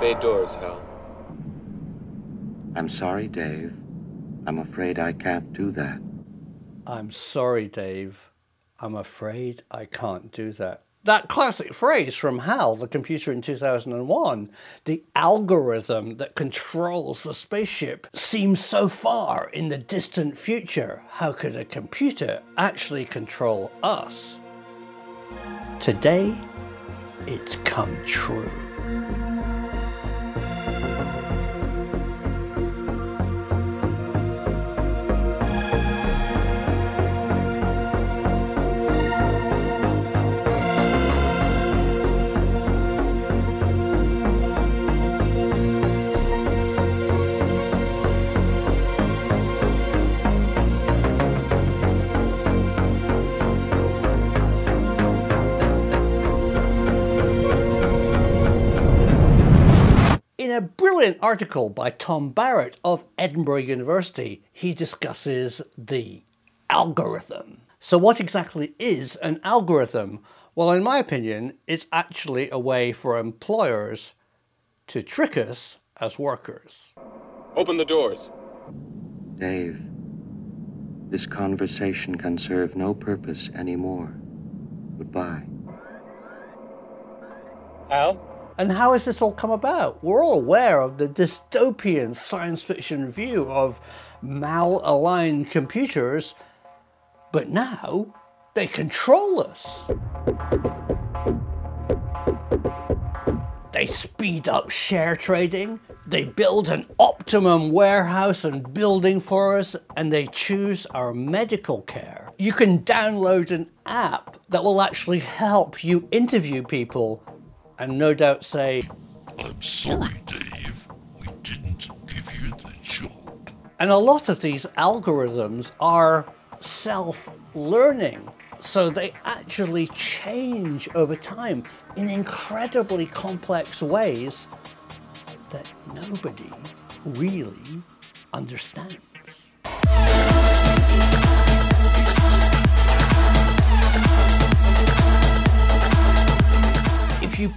bay doors, Hal. I'm sorry, Dave. I'm afraid I can't do that. I'm sorry, Dave. I'm afraid I can't do that. That classic phrase from HAL, the computer in 2001, the algorithm that controls the spaceship, seems so far in the distant future. How could a computer actually control us? Today, it's come true. In a brilliant article by Tom Barrett of Edinburgh University, he discusses the algorithm. So, what exactly is an algorithm? Well, in my opinion, it's actually a way for employers to trick us as workers. Open the doors. Dave, this conversation can serve no purpose anymore. Goodbye. Hal? And how has this all come about? We're all aware of the dystopian science fiction view of mal-aligned computers, but now they control us. They speed up share trading, they build an optimum warehouse and building for us, and they choose our medical care. You can download an app that will actually help you interview people and no doubt say, I'm sorry, Dave. We didn't give you the job. And a lot of these algorithms are self learning. So they actually change over time in incredibly complex ways that nobody really understands.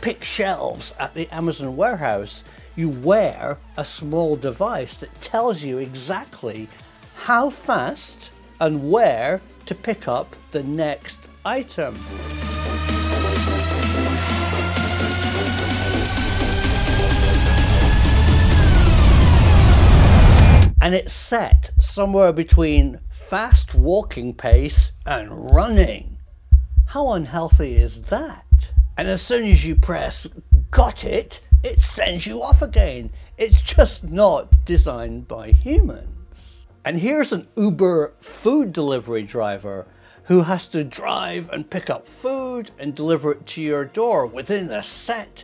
Pick shelves at the Amazon warehouse, you wear a small device that tells you exactly how fast and where to pick up the next item. And it's set somewhere between fast walking pace and running. How unhealthy is that? And as soon as you press got it, it sends you off again. It's just not designed by humans. And here's an Uber food delivery driver who has to drive and pick up food and deliver it to your door within a set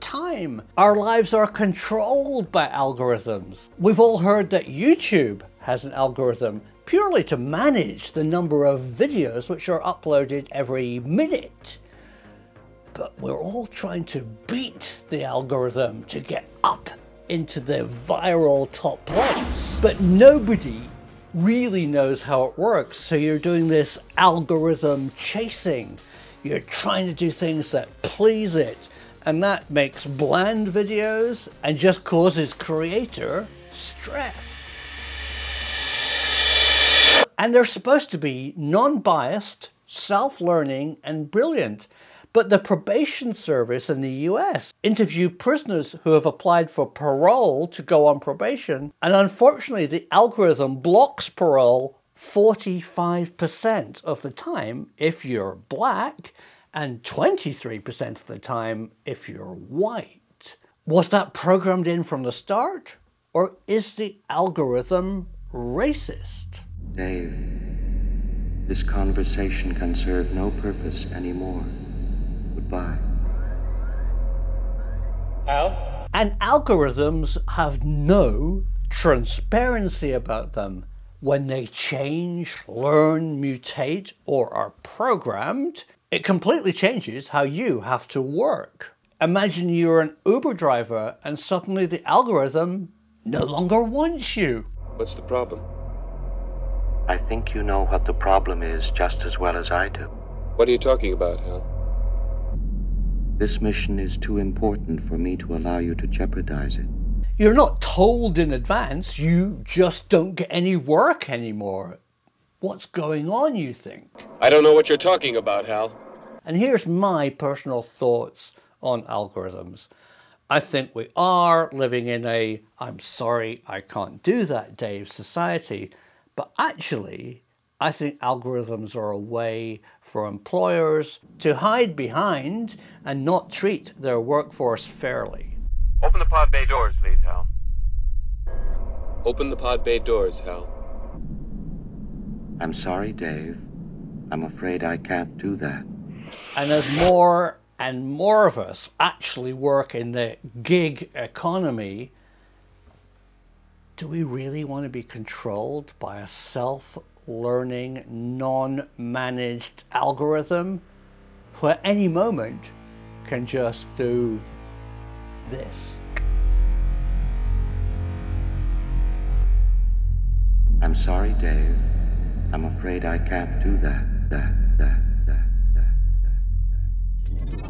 time. Our lives are controlled by algorithms. We've all heard that YouTube has an algorithm purely to manage the number of videos which are uploaded every minute. But we're all trying to beat the algorithm to get up into the viral top place. But nobody really knows how it works. So you're doing this algorithm chasing. You're trying to do things that please it. And that makes bland videos and just causes creator stress. And they're supposed to be non-biased, self-learning and brilliant. But the probation service in the US interview prisoners who have applied for parole to go on probation, and unfortunately, the algorithm blocks parole 45% of the time if you're black, and 23% of the time if you're white. Was that programmed in from the start, or is the algorithm racist? Dave, this conversation can serve no purpose anymore. Goodbye. Hal? And algorithms have no transparency about them. When they change, learn, mutate, or are programmed, it completely changes how you have to work. Imagine you're an Uber driver and suddenly the algorithm no longer wants you. What's the problem? I think you know what the problem is just as well as I do. What are you talking about, Hal? This mission is too important for me to allow you to jeopardize it. You're not told in advance, you just don't get any work anymore. What's going on, you think? I don't know what you're talking about, Hal. And here's my personal thoughts on algorithms. I think we are living in a I'm sorry I can't do that, Dave society. But actually, I think algorithms are a way for employers to hide behind and not treat their workforce fairly. Open the pod bay doors, please, Hal. Open the pod bay doors, Hal. I'm sorry, Dave. I'm afraid I can't do that. And as more and more of us actually work in the gig economy, do we really want to be controlled by a self learning, non-managed algorithm where any moment can just do this. I'm sorry, Dave. I'm afraid I can't do that, that, that, that, that, that.